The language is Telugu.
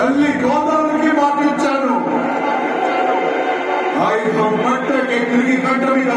తల్లి గోదావరికి మాట ఇచ్చాను ఐదు మట్టకి తిరిగి కట్ట మీద